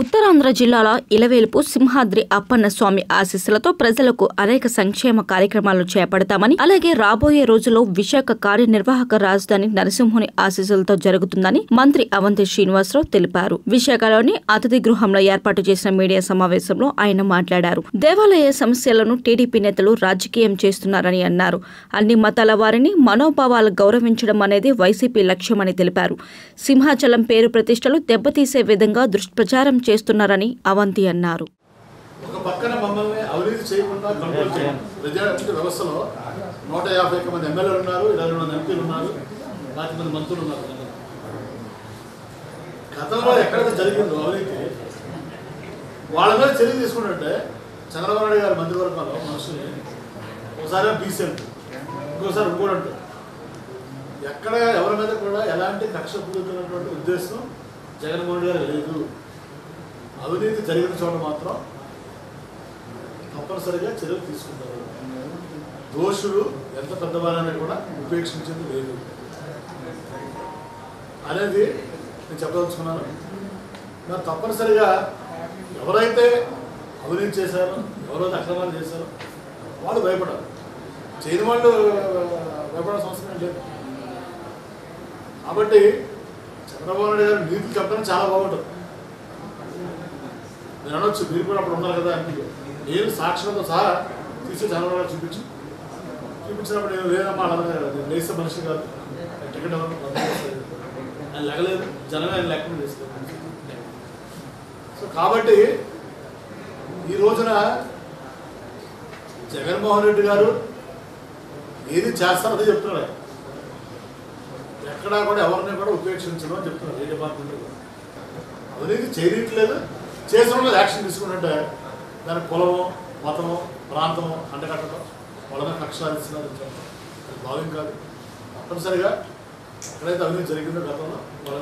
вот ఉత్తరాంధ్ర జిల్లాల ఇలవేలుపు సింహాద్రి అప్పన్న స్వామి ఆశీస్సులతో ప్రజలకు అనేక సంక్షేమ కార్యక్రమాలు చేపడతామని అలాగే రాబోయే రోజుల్లో విశాఖ కార్యనిర్వాహక రాజధాని నరసింహుని ఆశీస్సులతో జరుగుతుందని మంత్రి అవంతి శ్రీనివాసరావు తెలిపారు. విశాఖలోని అతిథి గృహంలో ఏర్పాటు చేసిన మీడియా సమావేశంలో ఆయన మాట్లాడారు. దేవాలయ సమస్యలను టీడీపీ నేతలు రాజకీయం చేస్తున్నారని అన్నారు. అన్ని మతాల వారిని మనోభావాలు గౌరవించడం అనేది వైసీపీ లక్ష్యమని తెలిపారు. సింహాచలం పేరు ప్రతిష్టలు దెబ్బతీసే విధంగా దుష్ప్రచారం చేస్తున్నారని అవంతి అన్నారు. ఒక పక్కన మమ్మల్ని అవినీతి చేయకుండా కంట్రోల్ చేయాలి ప్రజారంగ వ్యవస్థలో నూట యాభై ఒక్క మంది ఎమ్మెల్యేలు ఉన్నారు ఇరవై మంది ఎంపీలు ఉన్నారు పాతి మంది మంత్రులు ఉన్నారు. గతంలో ఎక్కడైతే జరిగిందో అవినీతి వాళ్ళ మీద చర్య తీసుకున్నట్టే చంద్రబాబు నాయుడు గారి మంత్రివర్గంలో మనుషుల్ని ఒకసారి బీసీ అంటారు ఇంకోసారి ఇంకోటి ఎక్కడ ఎవరి మీద కూడా ఎలాంటి కక్ష ఉద్దేశం జగన్మోహన్ గారు లేదు. అవినీతి జరిగిన చోట మాత్రం తప్పనిసరిగా చర్యలు తీసుకుంటారు. దోషులు ఎంత పెద్దవారని కూడా ఉపేక్షించేది లేదు. అనేది నేను చెప్పదలుచుకున్నాను. మరి తప్పనిసరిగా ఎవరైతే అవినీతి చేశారో ఎవరైతే అక్రమాలు చేశారో వాళ్ళు భయపడారు చేయని వాళ్ళు భయపడాల్సిన అవసరం లేదు. కాబట్టి చంద్రబాబు నాయుడు గారు నీతులు చెప్పడం చాలా బాగుంటుంది. నేను అనొచ్చు మీరు కూడా అప్పుడు ఉన్నారు కదా అని. నేను సాక్షులతో సహా తీసి చంద్రబాబు గారు చూపించి చూపించినప్పుడు నేను లేదమ్మా అలా నేను లేసే మనిషి కాదు. టికెట్ ఆయన లెగలేదు జనమే ఆయన లేకుండా సో కాబట్టి ఈ రోజున జగన్మోహన్ రెడ్డి గారు ఏది చేస్తారో చెప్తున్నారు ఎక్కడా కూడా ఎవరిని కూడా ఉపేక్షించడం అని చెప్తున్నారు ఏ డిపార్ట్మెంట్ అవినీతి చేయట్లేదు చేసిన వాళ్ళు యాక్షన్ తీసుకున్నట్టే దాని కులము మతము ప్రాంతము అంటకట్టడం వాళ్ళని మీద కక్ష సాధిస్తున్నారు చెప్పడం. అది భావ్యం కాదు. తప్పనిసరిగా ఎక్కడైతే అవినీతి జరిగిందో గతంలో వాళ్ళ